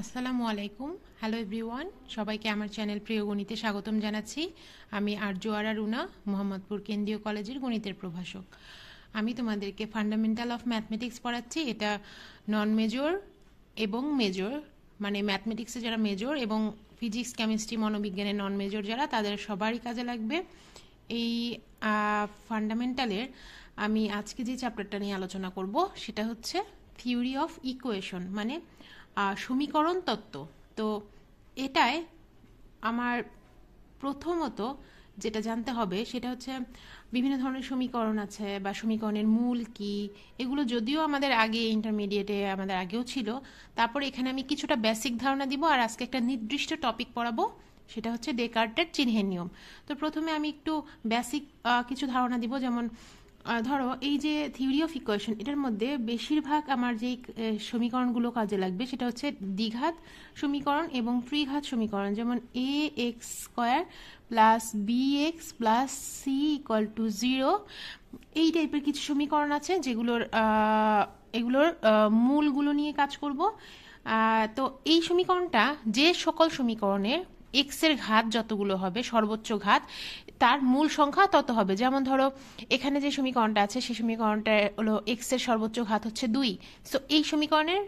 আসসালামু আলাইকুম। Hello everyone সবাইকে আমার চ্যানেল প্রিয় গণিতে স্বাগতম জানাচ্ছি। আমি আর্য আরা রুনা, মোহাম্মদপুর কেন্দ্রীয় কলেজের গণিতের প্রভাষক। আমি তোমাদেরকে ফান্ডামেন্টাল অফ ম্যাথমেটিক্স পড়াচ্ছি। এটা নন মেজর এবং মেজর মানে ম্যাথমেটিক্সে যারা মেজর এবং ফিজিক্স কেমিস্ট্রি মনোবিজ্ঞানের নন মেজর যারা, তাদের সবারই কাজে লাগবে। এই ফান্ডামেন্টালের আমি আজকে যে চ্যাপ্টারটা নিয়ে আলোচনা করব, সেটা হচ্ছে থিওরি অফ ইকুয়েশন মানে সমীকরণ তত্ত্ব। তো এটায় আমার প্রথমত যেটা জানতে হবে, সেটা হচ্ছে বিভিন্ন ধরনের সমীকরণ আছে বা সমীকরণের মূল কি, এগুলো যদিও আমাদের আগে ইন্টারমিডিয়েটে আমাদের আগেও ছিল। তারপরে এখানে আমি কিছুটা বেসিক ধারণা দিব আর আজকে একটা নির্দিষ্ট টপিক পড়াবো, সেটা হচ্ছে ডেকার্টের চিহ্নের নিয়ম। তো প্রথমে আমি একটু বেসিক কিছু ধারণা দিব, যেমন ধরো, এই যে থিওরি অফ ইকুয়েশন এটার মধ্যে বেশিরভাগ আমার যেই সমীকরণগুলো কাজে লাগবে, সেটা হচ্ছে দ্বিঘাত সমীকরণ এবং ত্রিঘাত সমীকরণ। যেমন a x square plus b x plus c equal to zero এই টাইপের কিছু সমীকরণ আছে যেগুলোর এগুলোর মূলগুলো নিয়ে কাজ করব। তো এই সমীকরণটা যে সকল সমীকরণের এক্সের ঘাত যতগুলো হবে, সর্বোচ্চ ঘাত, তার মূল সংখ্যা তত হবে। যেমন ধরো, এখানে যে সমীকরণটা আছে সেই সমীকরণটা হলো এক্সের সর্বোচ্চ ঘাত হচ্ছে দুই। সো এই সমীকরণের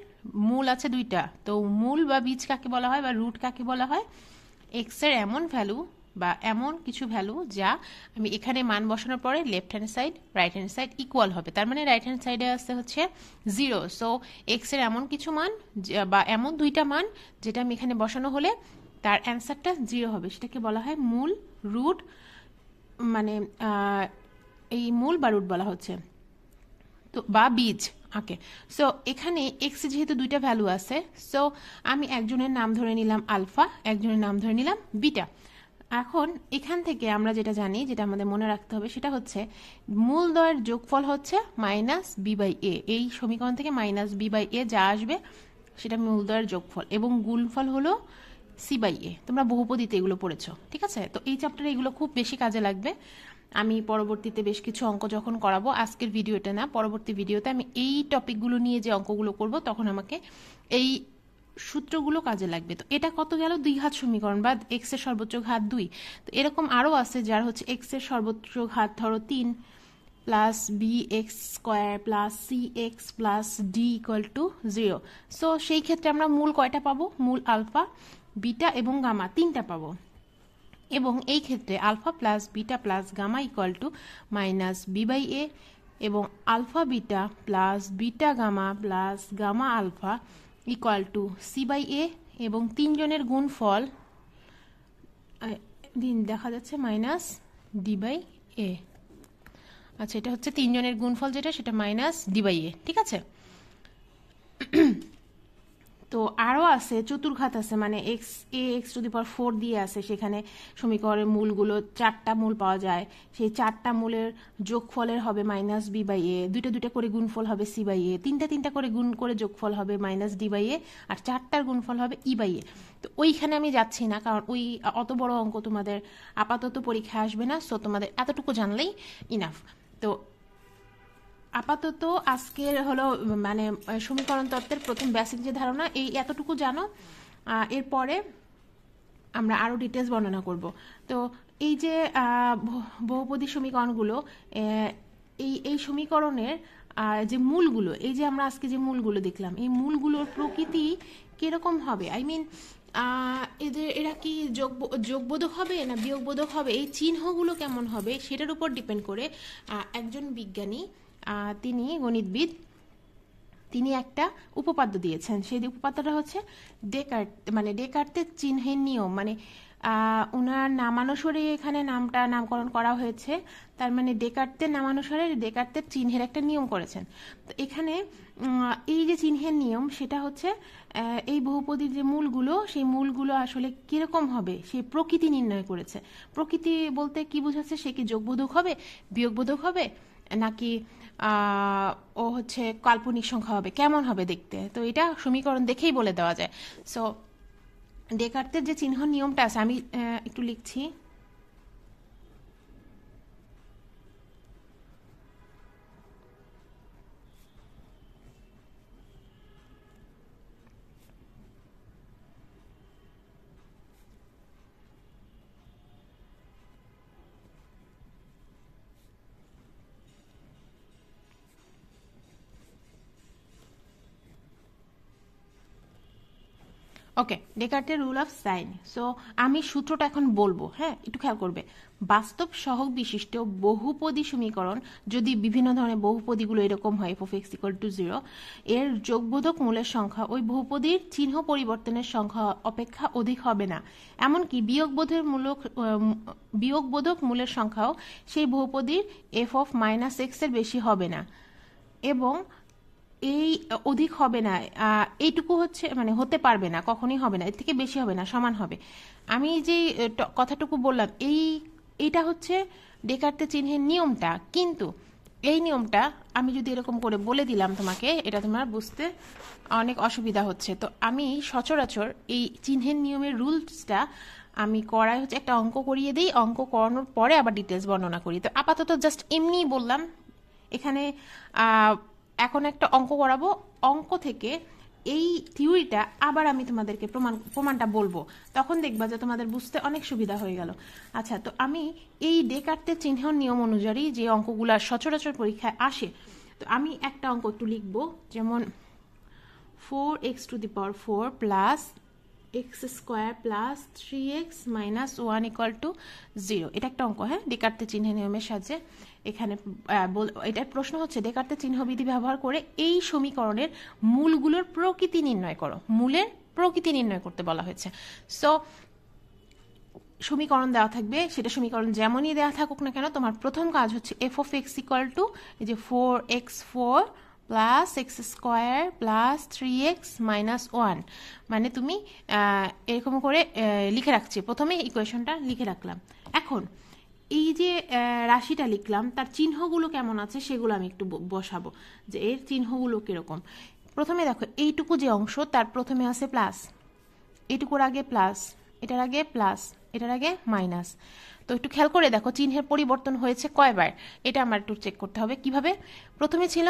মূল আছে দুইটা। তো মূল বা বীজ কাকে বলা হয় বা রুট কাকে বলা হয়? এক্সের এমন ভ্যালু বা এমন কিছু ভ্যালু যা আমি এখানে মান বসানোর পরে left hand side right hand side equal হবে। তার মানে রাইট হ্যান্ড সাইডে আসতে হচ্ছে জিরো সো এক্সের এমন কিছু মান বা এমন দুইটা মান যেটা আমি এখানে বসানো হলে তার অ্যান্সারটা জিরো হবে। সেটাকে বলা হয় মূল রুট মানে এই মূল বা রুট বলা হচ্ছে। তো, বা বীজ, ওকে। সো এখানে এক্স যেহেতু দুইটা ভ্যালু আছে সো আমি একজনের নাম ধরে নিলাম আলফা, একজনের নাম ধরে নিলাম বিটা। এখন, এখান থেকে আমরা যেটা জানি, যেটা আমাদের মনে রাখতে হবে, সেটা হচ্ছে মূল দয়ের যোগফল হচ্ছে মাইনাস বি বাই এ এই সমীকরণ থেকে মাইনাস বি বাই এ যা আসবে, সেটা মূল দয়ের যোগফল। এবং গুণফল হলো সি বাই এ। তোমরা বহুপদীতে এগুলো পড়েছো, ঠিক আছে? তো এই চ্যাপ্টারে এগুলো খুব বেশি কাজে লাগবে। আমি পরবর্তীতে বেশ কিছু অঙ্ক যখন করাবো, আজকের ভিডিওটা না, পরবর্তী ভিডিওতে আমি এই টপিকগুলো নিয়ে যে অঙ্কগুলো করব, তখন আমাকে এই সূত্রগুলো কাজে লাগবে। তো এটা কত গেল? দুই ঘাত সমীকরণ বা এক্সের সর্বোচ্চ ঘাত দুই। তো এরকম আরও আছে যার হচ্ছে এক্সের সর্বোচ্চ ঘাত ধরো তিন plus b x square plus c x plus d equal to zero so সেই ক্ষেত্রে আমরা মূল কয়টা পাবো? মূল আলফা বিটা এবং গামা তিনটা পাবো। এবং এই ক্ষেত্রে alpha plus beta plus gamma equal to minus b by a এবং alpha beta plus beta gamma plus gamma alpha equal to c by a এবং তিনজনের গুণফল দিন দেখা যাচ্ছে মাইনাস ডি বাই এ আচ্ছা এটা হচ্ছে তিনজনের গুণফল যেটা, সেটা মাইনাস ডি বাই এ ঠিক আছে? তো আরও আছে, চতুর্ঘাত আছে মানে x a x to the power four দিয়ে আছে, সেখানে সমীকরণের মূলগুলো চারটা মূল পাওয়া যায়। সেই চারটা মূলের যোগফলের হবে মাইনাস বি বাই এ দুইটা দুইটা করে গুণফল হবে সি বাই এ তিনটা তিনটা করে গুণ করে যোগফল হবে মাইনাস ডি বাই এ আর চারটার গুণফল হবে ই বাই এ তো ওইখানে আমি যাচ্ছি না, কারণ ওই অত বড় অঙ্ক তোমাদের আপাতত পরীক্ষা আসবে না সো তোমাদের এতটুকু জানলেই ইনাফ তো আপাতত আজকের হলো মানে সমীকরণ তত্ত্বের প্রথম বেসিক যে ধারণা, এই এতটুকু জানো। এরপরে আমরা আরও ডিটেলস বর্ণনা করব। তো এই যে বহুপদী সমীকরণগুলো এই এই সমীকরণের যে মূলগুলো, এই যে আমরা আজকে যে মূলগুলো দেখলাম, এই মূলগুলোর প্রকৃতি কীরকম হবে? আই মিন এদের, এরা কি যোগ, যোগবোধক হবে না বিয়োগবোধক হবে? এই চিহ্নগুলো কেমন হবে? সেটার উপর ডিপেন্ড করে একজন বিজ্ঞানী তিনি গণিতবিদ, তিনি একটা উপপাদ্য দিয়েছেন। সেই উপপাদ্যটা হচ্ছে ডেকার্ট মানে ডেকার্টের চিহ্নের নিয়ম মানে ওনার নামানুসারে এখানে নামটা নামকরণ করা হয়েছে। তার মানে ডেকার্তের নামানুসারে ডেকার্তের চিহ্নের একটা নিয়ম করেছেন। তো এখানে এই যে চিহ্নের নিয়ম, সেটা হচ্ছে এই বহুপদীর যে মূলগুলো, সেই মূলগুলো আসলে কীরকম হবে? সেই প্রকৃতি নির্ণয় করেছে। প্রকৃতি বলতে কি বোঝাচ্ছে? সে কি যোগবোধক হবে? বিয়োগবোধক হবে? নাকি ও হচ্ছে কাল্পনিক সংখ্যা হবে, কেমন হবে দেখতে? তো এটা সমীকরণ দেখেই বলে দেওয়া যায়। সো ডেকার্তের যে চিহ্ন নিয়মটা আছে, আমি একটু লিখছি। ওকে ডেকার্টের রুল অফ সাইন সো আমি সূত্রটা এখন বলব হ্যাঁ? একটু খেয়াল করবে। বাস্তব সহগ বিশিষ্ট বহুপদী সমীকরণ যদি বিভিন্ন ধরনের বহুপদীগুলো এরকম হয় f x equal to zero এর যোগবোধক মূলের সংখ্যা ওই বহুপদীর চিহ্ন পরিবর্তনের সংখ্যা অপেক্ষা অধিক হবে না। এমনকি বিয়োগবোধের মূলক বিয়োগবোধক মূলের সংখ্যাও সেই বহুপদীর এফ অফ মাইনাস এক্সের বেশি হবে না। এবং এই অধিক হবে না এইটুকু হচ্ছে মানে হতে পারবে না, কখনই হবে না, এর থেকে বেশি হবে না, সমান হবে। আমি যে কথাটুকু বললাম, এই এটা হচ্ছে ডেকার্তে চিহ্নের নিয়মটা, কিন্তু এই নিয়মটা আমি যদি এরকম করে বলে দিলাম তোমাকে, এটা তোমার বুঝতে অনেক অসুবিধা হচ্ছে। তো আমি সচরাচর এই চিহ্নের নিয়মের রুলসটা আমি করাই হচ্ছে, একটা অঙ্ক করিয়ে দিই, অঙ্ক করানোর পরে আবার ডিটেলস বর্ণনা করি। তো আপাতত জাস্ট এমনিই বললাম, এখানে এখন একটা অঙ্ক করাবো। অঙ্ক থেকে এই থিওরিটা আবার আমি তোমাদেরকে প্রমাণ প্রমাণটা বলব। তখন দেখবা যে তোমাদের বুঝতে অনেক সুবিধা হয়ে গেল। আচ্ছা তো আমি এই ডেকার্তে চিহ্ন নিয়ম অনুযায়ী যে অঙ্কগুলো সচরাচর পরীক্ষায় আসে, তো আমি একটা অঙ্ক একটু লিখব। যেমন four x to the power four plus x square plus three x minus one equal to zero এটা একটা অঙ্ক হ্যাঁ? ডেকার্তে চিহ্ন নিয়মের সাহায্যে এখানে এটার প্রশ্ন হচ্ছে ডেকার্তে চিহ্নবিধি ব্যবহার করে এই সমীকরণের মূলগুলোর প্রকৃতি নির্ণয় করো। মূলের প্রকৃতি নির্ণয় করতে বলা হয়েছে। সো সমীকরণ দেওয়া থাকবে, সেটা সমীকরণ যেমনই দেওয়া থাকুক না কেন, তোমার প্রথম কাজ হচ্ছে f of x equal to এই যে four x four plus x square plus three x minus one মানে তুমি এরকম করে লিখে রাখছি। প্রথমে ইকুয়েশনটা লিখে রাখলাম। এখন, এই যে রাশিটা লিখলাম, তার চিহ্নগুলো কেমন আছে সেগুলো আমি একটু বসাবো। যে এর চিহ্নগুলো কীরকম। প্রথমে দেখো, এইটুকু যে অংশ, তার প্রথমে আছে প্লাস এইটুকুর আগে প্লাস এটার আগে প্লাস এটার আগে মাইনাস তো একটু খেয়াল করে দেখো, চিহ্নের পরিবর্তন হয়েছে কয়বার? এটা আমার একটু চেক করতে হবে। কীভাবে? প্রথমে ছিল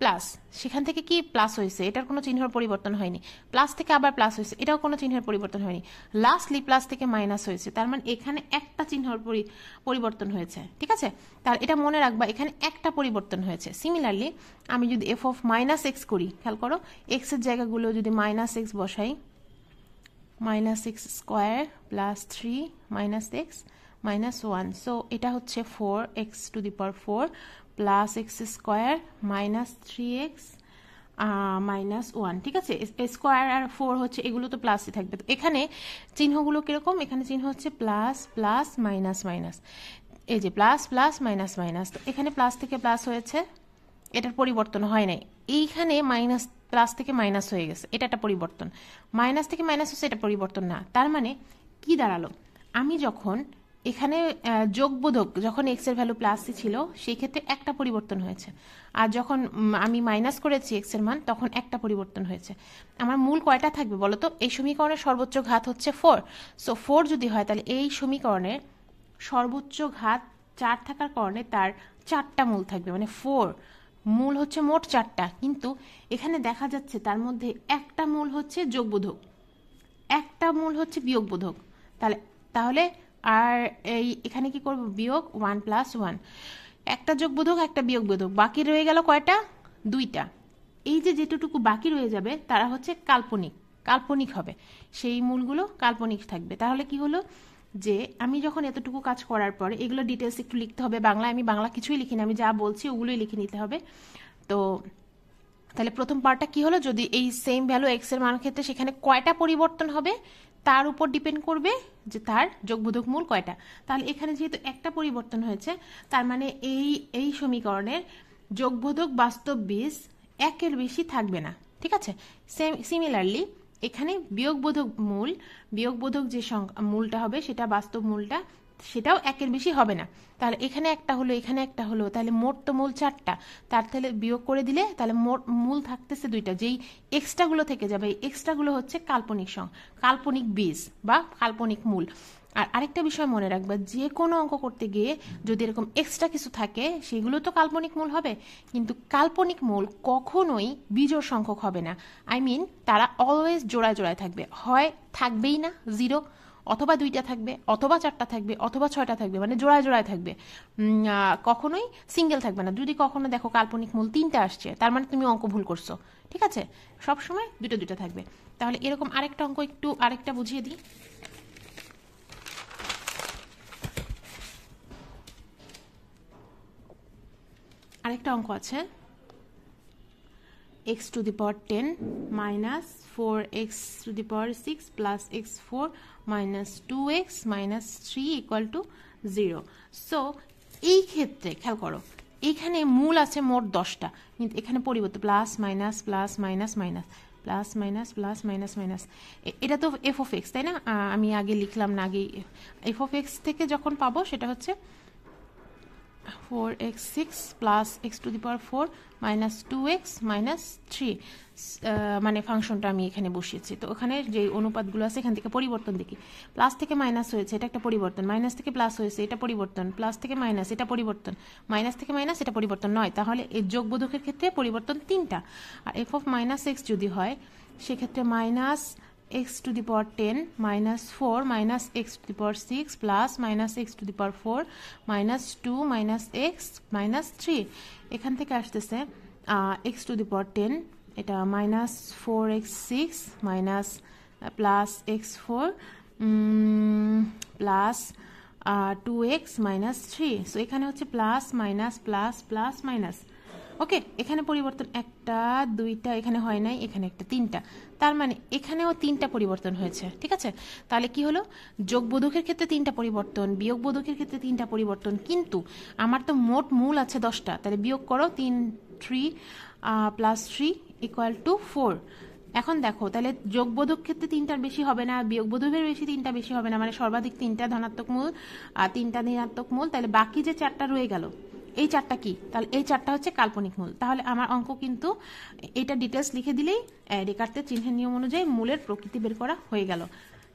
প্লাস, সেখান থেকে কি প্লাস হয়েছে? এটার কোনো চিহ্নের পরিবর্তন হয়নি। প্লাস থেকে আবার প্লাস হয়েছে, এটাও কোনো চিহ্নের পরিবর্তন হয়নি। লাস্টলি প্লাস থেকে মাইনাস হয়েছে, তার মানে এখানে একটা চিহ্নের পরিবর্তন হয়েছে, ঠিক আছে? তার এটা মনে রাখবা, এখানে একটা পরিবর্তন হয়েছে। সিমিলারলি আমি যদি এফ অফ মাইনাস এক্স করি, খেয়াল করো এক্সের জায়গাগুলো যদি মাইনাস এক্স বসাই minus x square plus three minus x minus one so এটা হচ্ছে four x to the power four plus x square minus three x minus one ঠিক আছে? স্কোয়ার আর ফোর হচ্ছে, এগুলো তো প্লাসই থাকবে। তো এখানে চিহ্নগুলো কীরকম? এখানে চিহ্ন হচ্ছে প্লাস প্লাস মাইনাস মাইনাস এই যে প্লাস প্লাস মাইনাস মাইনাস তো এখানে প্লাস থেকে প্লাস হয়েছে। এটার পরিবর্তন হয় নাই। এইখানে মাইনাস প্লাস থেকে মাইনাস হয়ে গেছে। এটা একটা পরিবর্তন। মাইনাস থেকে মাইনাস হচ্ছে এটা পরিবর্তন না। তার মানে কি দাঁড়াল? আমি যখন এখানে যোগবোধক যখন এক্সের ভ্যালু প্লাসই ছিল, সেই ক্ষেত্রে একটা পরিবর্তন হয়েছে। আর যখন আমি মাইনাস করেছি এক্সের মান, তখন একটা পরিবর্তন হয়েছে। আমার মূল কয়টা থাকবে বলো তো এই সমীকরণের সর্বোচ্চ ঘাত হচ্ছে ফোর সো ফোর যদি হয়, তাহলে এই সমীকরণের সর্বোচ্চ ঘাত চার থাকার কারণে তার চারটা মূল থাকবে। মানে ফোর মূল হচ্ছে মোট চারটা। কিন্তু এখানে দেখা যাচ্ছে তার মধ্যে একটা মূল হচ্ছে যোগবোধক। একটা মূল হচ্ছে বিয়োগবোধক। তাহলে তাহলে আর এই, এখানে কি করব? বিয়োগ ওয়ান প্লাস ওয়ান একটা যোগ বোধক, একটা বিয়োগ বোধক। বাকি রয়ে গেল কয়টা? দুইটা। এই যে যেটুকু বাকি রয়ে যাবে, তারা হচ্ছে কাল্পনিক। কাল্পনিক হবে। সেই মূলগুলো কাল্পনিক থাকবে। তাহলে কি হলো? যে আমি যখন এতটুকু কাজ করার পরে, এগুলো ডিটেলস একটু লিখতে হবে। বাংলায় আমি বাংলা কিছুই লিখি না আমি যা বলছি, ওগুলোই লিখে নিতে হবে। তো তাহলে প্রথম পার্টটা কি হলো? যদি এই সেম ভ্যালু এক্সের মান ক্ষেত্রে সেখানে কয়টা পরিবর্তন হবে? তার উপর ডিপেন্ড করবে যে তার যোগবোধক মূল কয়টা। তাহলে এখানে যেহেতু একটা পরিবর্তন হয়েছে, তার মানে এই এই সমীকরণের যোগবোধক বাস্তব বীজ একের বেশি থাকবে না, ঠিক আছে? সেম সিমিলারলি এখানে বিয়োগবোধক মূল, বিয়োগবোধক যে মূলটা হবে সেটা বাস্তব মূলটা সেটাও একের বেশি হবে না। তাহলে এখানে একটা হলো, এখানে একটা হলো, তাহলে মোট তো মূল চারটা। তার তাহলে বিয়োগ করে দিলে তাহলে মোট মূল থাকতেছে দুইটা। যেই এক্সট্রাগুলো থেকে যাবে, এই এক্সট্রাগুলো হচ্ছে কাল্পনিক সং, কাল্পনিক বীজ বা কাল্পনিক মূল। আর আরেকটা বিষয় মনে রাখবে, যে কোনো অঙ্ক করতে গিয়ে যদি এরকম এক্সট্রা কিছু থাকে, সেগুলো তো কাল্পনিক মূল হবে। কিন্তু কাল্পনিক মূল কখনোই বীজোর সংখ্যক হবে না। আই মিন তারা অলওয়েজ জোড়ায় জোড়ায় থাকবে। হয় থাকবেই না জিরো অথবা দুইটা থাকবে, অথবা চারটা থাকবে, অথবা ছয়টা থাকবে মানে জোড়ায় জোড়ায় থাকবে। কখনোই সিঙ্গেল থাকবে না। যদি কখনো দেখো কাল্পনিক মূল তিনটা আসছে, তার মানে তুমি অঙ্ক ভুল করছ, ঠিক আছে? সব সময় দুটো দুটো থাকবে। তাহলে এরকম আরেকটা অঙ্ক একটু আরেকটা বুঝিয়ে দিই। আরেকটা অঙ্ক আছে। X to the power 10 minus 4x to the power 6 plus x4 minus 2x minus 3 equal to 0 so এই ক্ষেত্রে খেয়াল করো, এখানে মূল আছে মোট দশটা, কিন্তু এখানে পরিবর্তন plus minus plus minus minus plus minus plus minus minus এটা তো এফ অফ এক্স তাই না? আমি আগে লিখলাম না, আগে এফ অফ এক্স থেকে যখন পাবো সেটা হচ্ছে four x six plus x to the power four minus two x minus three মানে ফাংশনটা আমি এখানে বসিয়েছি। তো ওখানে যে অনুপাতগুলো আছে, এখান থেকে পরিবর্তন দেখি। প্লাস থেকে মাইনাস হয়েছে, এটা একটা পরিবর্তন। মাইনাস থেকে প্লাস হয়েছে, এটা পরিবর্তন। প্লাস থেকে মাইনাস এটা পরিবর্তন। মাইনাস থেকে মাইনাস এটা পরিবর্তন নয়। তাহলে এর যোগবোধকের ক্ষেত্রে পরিবর্তন তিনটা। আর এফ অফ মাইনাস এক্স যদি হয়, সেক্ষেত্রে minus x to the power 10 minus 4 minus x to the power 6 plus minus x to the power 4 minus 2 minus x minus 3 এখান থেকে আসতেছে uh, x to the power 10 এটা minus 4x 6 minus uh, plus x4 um, plus uh, 2x minus 3 so এখানে হচ্ছে plus minus plus plus minus okay, এখানে পরিবর্তন একটা, দুইটা, এখানে হয় নাই, এখানে একটা, তিনটা। তার মানে এখানেও তিনটা পরিবর্তন হয়েছে, ঠিক আছে? তাহলে কি হলো? যোগ বোধকের ক্ষেত্রে তিনটা পরিবর্তন, বিয়োগ বোধকের ক্ষেত্রে তিনটা পরিবর্তন, কিন্তু আমার তো মোট মূল আছে দশটা। তাহলে বিয়োগ করো, তিন, three plus three equal to four. এখন দেখো, তাহলে যোগবোধক ক্ষেত্রে তিনটার বেশি হবে না বিয়োগবোধকের বেশি তিনটা বেশি হবে না মানে সর্বাধিক তিনটা ধনাত্মক মূল আর তিনটা ঋণাত্মক মূল। তাহলে বাকি যে চারটা রয়ে গেল এই চারটা কি? তাহলে এই চারটা হচ্ছে কাল্পনিক মূল। তাহলে আমার অঙ্ক কিন্তু এটা ডিটেলস লিখে দিলেই ডেকার্তের চিহ্নের নিয়ম অনুযায়ী মূলের প্রকৃতি বের করা হয়ে গেল।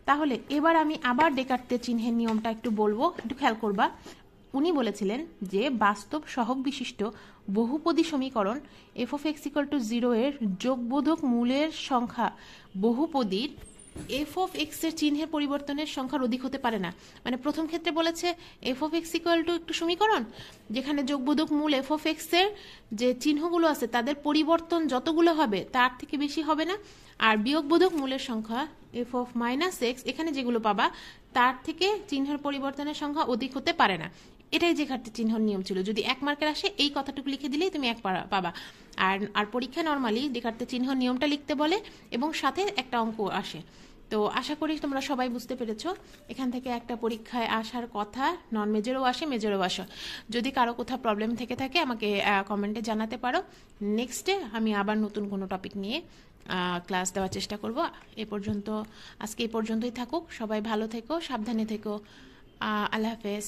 তাহলে এবার আমি আবার ডেকার্তের চিহ্নের নিয়মটা একটু বলব, একটু খেয়াল করবা। উনি বলেছিলেন যে বাস্তব সহগ বিশিষ্ট বহুপদী সমীকরণ f of x equal to zero এর যোগবোধক মূলের সংখ্যা বহুপদীর এফ অফ এক্সের চিহ্নের পরিবর্তনের সংখ্যার অধিক হতে পারে না। মানে প্রথম ক্ষেত্রে বলেছে f of x equal to একটু সমীকরণ, যেখানে যোগবোধক মূল এফ অফ এক্সের যে চিহ্নগুলো আছে, তাদের পরিবর্তন যতগুলো হবে, তার থেকে বেশি হবে না। আর বিয়োগবোধক মূলের সংখ্যা এফ অফ মাইনাস এক্স এখানে যেগুলো পাবা, তার থেকে চিহ্নের পরিবর্তনের সংখ্যা অধিক হতে পারে না। এটাই যে ঘাটতি চিহ্ন নিয়ম ছিল। যদি এক মার্কের আসে, এই কথাটুকু লিখে দিলেই তুমি এক পাবা। আর আর পরীক্ষা নর্মালি দেখার্তে চিহ্ন নিয়মটা লিখতে বলে এবং সাথে একটা অঙ্ক আসে। তো আশা করি তোমরা সবাই বুঝতে পেরেছ। এখান থেকে একটা পরীক্ষায় আসার কথা নন মেজরও আসে মেজরও আসে। যদি কারও কোথাও প্রবলেম থেকে থাকে, আমাকে কমেন্টে জানাতে পারো। নেক্সটে আমি আবার নতুন কোনো টপিক নিয়ে ক্লাস দেওয়ার চেষ্টা করব। এ পর্যন্ত, আজকে এই পর্যন্তই থাকুক। সবাই ভালো থেকো, সাবধানে থেকো। আল্লাহ হাফেজ।